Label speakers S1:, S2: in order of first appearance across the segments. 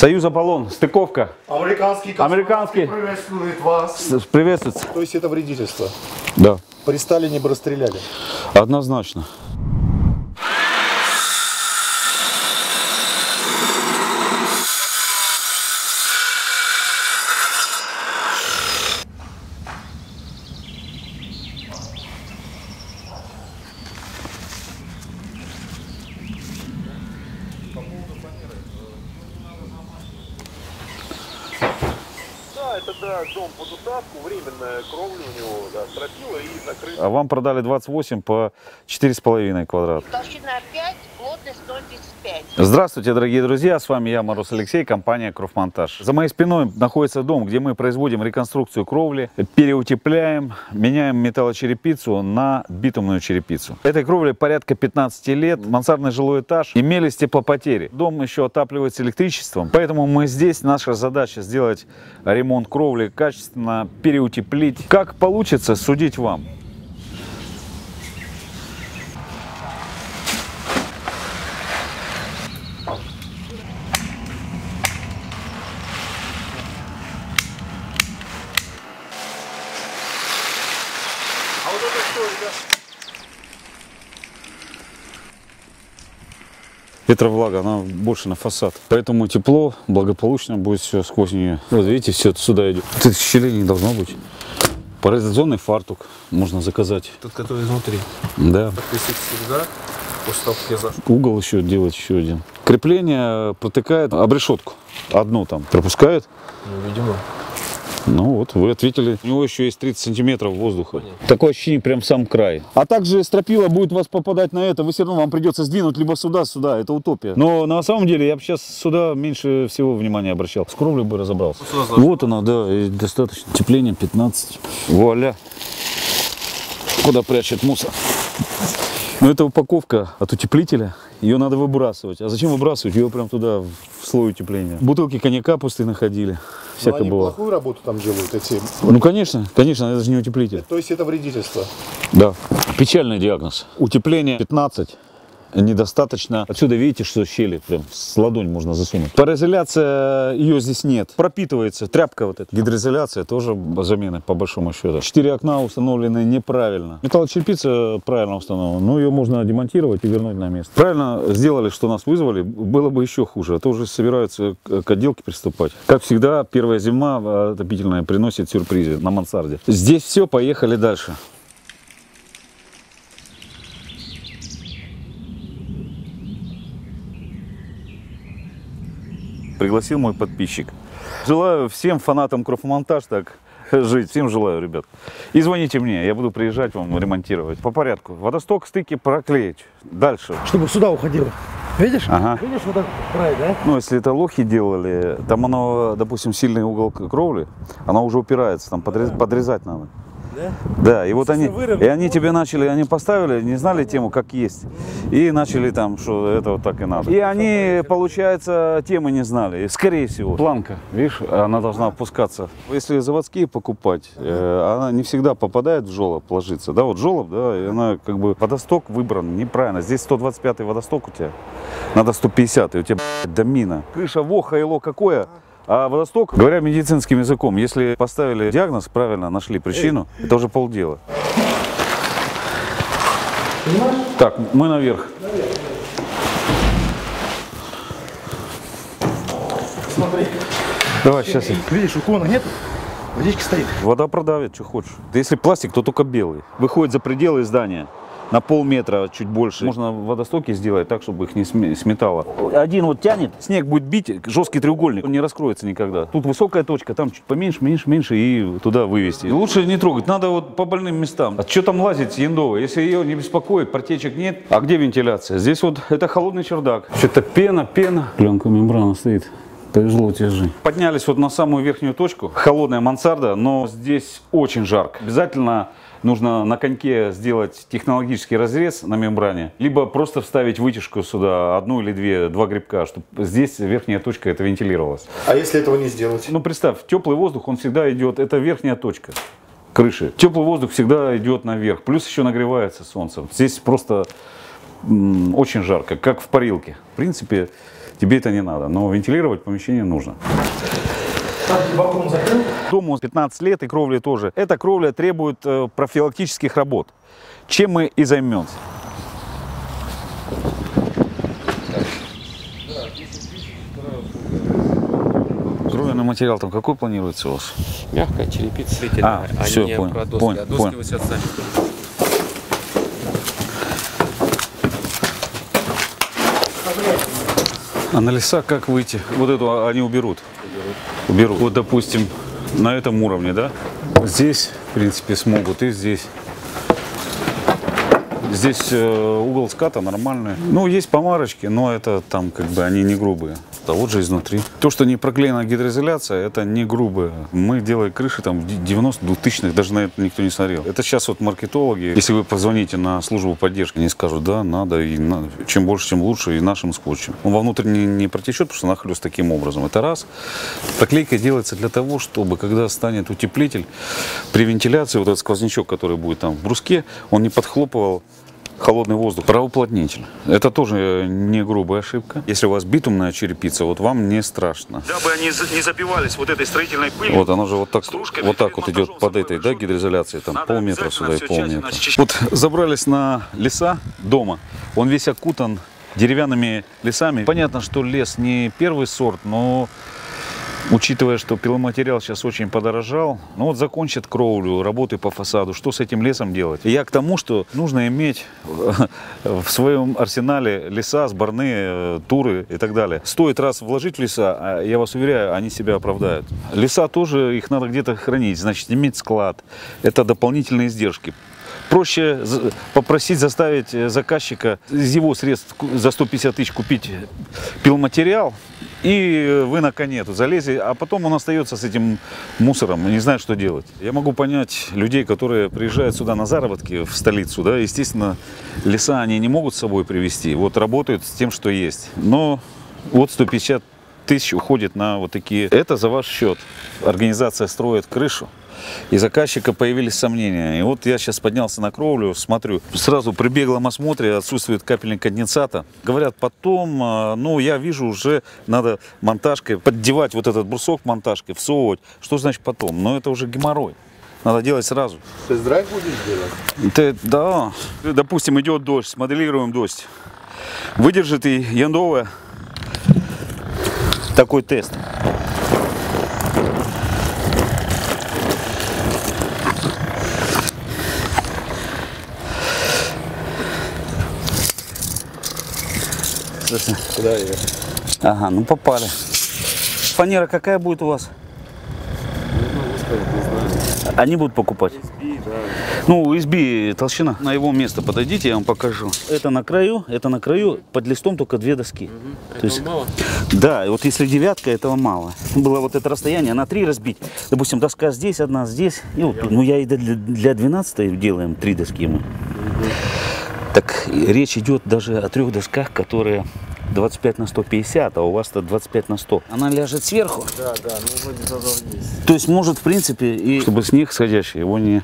S1: Союз Аполлон, стыковка.
S2: Американский
S1: Американский.
S2: приветствует вас.
S1: С- Приветствуется.
S2: То есть это вредительство.
S1: Да.
S2: При Сталине бы расстреляли.
S1: Однозначно.
S3: Да, это да, дом под усадку, временная кровля у него, да, стропила и закрыта.
S1: А вам продали 28 по 4,5 квадрата.
S4: Толщина 5, плотность 0,35.
S1: Здравствуйте, дорогие друзья, с вами я, Мороз Алексей, компания Кровмонтаж. За моей спиной находится дом, где мы производим реконструкцию кровли, переутепляем, меняем металлочерепицу на битумную черепицу. Этой кровле порядка 15 лет, мансардный жилой этаж, имелись теплопотери. Дом еще отапливается электричеством, поэтому мы здесь, наша задача сделать ремонт кровли качественно, переутеплить. Как получится, судить вам.
S3: А вот это что, ребят?
S1: Ветровлага, она больше на фасад. Поэтому тепло, благополучно будет все сквозь нее. Вот видите, все сюда идет. Тут щелей не должно быть. Парализационный фартук можно заказать.
S5: Тот, который изнутри.
S1: Да.
S5: Я зашел.
S1: Угол еще делать еще один. Крепление протыкает об решетку. Одну там пропускает.
S5: Ну, видимо.
S1: Ну вот, вы ответили. У него еще есть 30 сантиметров воздуха. Такое ощущение прям сам край. А также стропила будет вас попадать на это. Вы все равно вам придется сдвинуть либо сюда, сюда. Это утопия. Но на самом деле я бы сейчас сюда меньше всего внимания обращал. С кровлей бы разобрался.
S5: зашел.
S1: Вот она, да, и достаточно. Тепление 15. Вуаля. Куда прячет мусор? Ну, это упаковка от утеплителя. Ее надо выбрасывать. А зачем выбрасывать? Ее прям туда, в слой утепления. Бутылки коньяка пустые находили.
S2: Но
S1: Всякое
S2: они
S1: было.
S2: плохую работу там делают, эти.
S1: Ну, конечно, конечно, это же не утеплитель.
S2: То есть это вредительство.
S1: Да. Печальный диагноз. Утепление 15 недостаточно. Отсюда видите, что щели прям с ладонь можно засунуть. Пароизоляция ее здесь нет. Пропитывается тряпка вот эта. Гидроизоляция тоже замена по большому счету. Четыре окна установлены неправильно. Металлочерепица правильно установлена, но ее можно демонтировать и вернуть на место. Правильно сделали, что нас вызвали, было бы еще хуже. А то уже собираются к отделке приступать. Как всегда, первая зима э, отопительная приносит сюрпризы на мансарде. Здесь все, поехали дальше. Пригласил мой подписчик. Желаю всем фанатам Кровмонтаж так жить. Всем желаю, ребят. И звоните мне, я буду приезжать вам ремонтировать. По порядку. Водосток, стыки проклеить. Дальше.
S6: чтобы сюда уходило. Видишь?
S1: Ага.
S6: Видишь вот этот край, да?
S1: Ну, если это лохи делали, там оно, допустим, сильный угол кровли, она уже упирается, там подрез- подрезать надо.
S6: Да?
S1: Да, и вот они, и они тебе начали, они поставили, не знали тему, как есть, и начали там, что это вот так и надо. И они, получается, темы не знали, скорее всего. Планка, видишь, она должна опускаться. Если заводские покупать, э, она не всегда попадает в жолоб, ложится, да, вот жолоб, да, и она как бы, водосток выбран неправильно, здесь 125 водосток у тебя, надо 150, и у тебя, блядь, домина. Крыша воха, ило какое, а водосток, говоря медицинским языком, если поставили диагноз, правильно нашли причину, это уже полдела. Так, мы наверх.
S6: Смотри.
S1: Давай, сейчас.
S6: Видишь, уклона нет? Водичка стоит.
S1: Вода продавит, что хочешь. Да если пластик, то только белый. Выходит за пределы здания. На полметра, чуть больше. Можно водостоки сделать так, чтобы их не сме- сметало. Один вот тянет, снег будет бить, жесткий треугольник, он не раскроется никогда. Тут высокая точка, там чуть поменьше, меньше, меньше и туда вывести. Лучше не трогать, надо вот по больным местам. А что там лазить яндово? Если ее не беспокоит, протечек нет. А где вентиляция? Здесь вот это холодный чердак. Что-то пена, пена. Пленка мембрана стоит. Повезло тебе, Жень. Поднялись вот на самую верхнюю точку. Холодная мансарда, но здесь очень жарко. Обязательно нужно на коньке сделать технологический разрез на мембране, либо просто вставить вытяжку сюда, одну или две, два грибка, чтобы здесь верхняя точка это вентилировалась.
S2: А если этого не сделать?
S1: Ну, представь, теплый воздух, он всегда идет, это верхняя точка крыши. Теплый воздух всегда идет наверх, плюс еще нагревается солнцем. Здесь просто очень жарко, как в парилке. В принципе, тебе это не надо. Но вентилировать помещение нужно. Дому 15 лет и кровли тоже. Эта кровля требует э, профилактических работ. Чем мы и займемся. Кровельный материал там какой планируется у вас?
S5: Мягкая черепица.
S1: А,
S5: а
S1: всё,
S5: не
S1: понял,
S5: про доски.
S1: понял, понял. А на леса как выйти? Вот эту они уберут. Уберут. Вот, допустим, на этом уровне, да? Здесь, в принципе, смогут, и здесь. Здесь э, угол ската нормальный. Ну, есть помарочки, но это там как бы они не грубые. А вот же изнутри. То, что не проклеена гидроизоляция, это не грубое. Мы делали крыши там в 90 2000-х, даже на это никто не смотрел. Это сейчас вот маркетологи, если вы позвоните на службу поддержки, они скажут, да, надо, и надо. чем больше, тем лучше, и нашим скотчем. Он вовнутрь не, не протечет, потому что нахлест таким образом. Это раз. Проклейка делается для того, чтобы, когда станет утеплитель, при вентиляции, вот этот сквознячок, который будет там в бруске, он не подхлопывал холодный воздух. Правоуплотнитель. Это тоже не грубая ошибка. Если у вас битумная черепица, вот вам не страшно. Дабы они не запивались вот этой строительной пылью. Вот оно же вот так, вот так вот идет под этой, да, гидроизоляцией, там
S3: Надо
S1: полметра сюда и полметра. Вот забрались на леса дома. Он весь окутан деревянными лесами. Понятно, что лес не первый сорт, но Учитывая, что пиломатериал сейчас очень подорожал, ну вот закончат кровлю, работы по фасаду, что с этим лесом делать? Я к тому, что нужно иметь в своем арсенале леса, сборные, э, туры и так далее. Стоит раз вложить леса, а я вас уверяю, они себя оправдают. Леса тоже, их надо где-то хранить, значит иметь склад. Это дополнительные издержки. Проще попросить заставить э, заказчика из его средств за 150 тысяч купить пиломатериал, и вы на коне тут залезли, а потом он остается с этим мусором не знает, что делать. Я могу понять людей, которые приезжают сюда на заработки в столицу, да, естественно, леса они не могут с собой привезти, вот работают с тем, что есть. Но вот 150 тысяч уходит на вот такие. Это за ваш счет. Организация строит крышу. И заказчика появились сомнения. И вот я сейчас поднялся на кровлю, смотрю, сразу при беглом осмотре отсутствует капельник конденсата. Говорят, потом, а, ну, я вижу, уже надо монтажкой поддевать вот этот брусок монтажкой, всовывать. Что значит потом? Но это уже геморрой. Надо делать сразу.
S2: Тест-драйв будешь делать?
S1: Ты- да. Допустим, идет дождь, смоделируем дождь. Выдержит и яндовая такой тест. Слушай,
S2: Куда я?
S1: Ага, ну попали. Фанера какая будет у вас? Они будут покупать? Ну, SB толщина. На его место подойдите, я вам покажу. Это на краю, это на краю, под листом только две доски. То есть,
S5: мало?
S1: да, вот если девятка, этого мало. Было вот это расстояние на три разбить. Допустим, доска здесь, одна здесь. И вот, ну, я и для, для 12 делаем три доски мы. Так речь идет даже о трех досках, которые 25 на 150, а у вас-то 25 на 100. Она ляжет сверху.
S5: Да, да, ну вроде зазор есть.
S1: То есть может, в принципе, и чтобы снег сходящий его не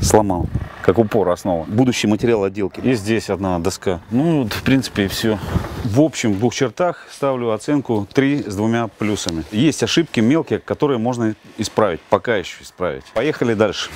S1: сломал. Как упор основа. Будущий материал отделки. И здесь одна доска. Ну, вот, в принципе, и все. В общем, в двух чертах ставлю оценку 3 с двумя плюсами. Есть ошибки мелкие, которые можно исправить. Пока еще исправить. Поехали дальше.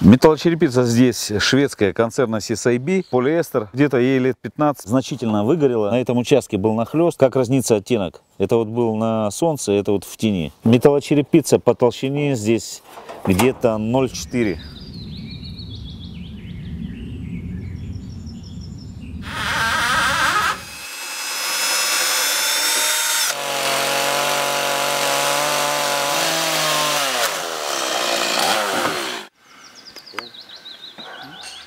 S1: Металлочерепица здесь шведская концерна CSIB, полиэстер, где-то ей лет 15, значительно выгорела. На этом участке был нахлест. Как разнится оттенок? Это вот был на солнце, это вот в тени. Металлочерепица по толщине здесь где-то 0,4 Hmm?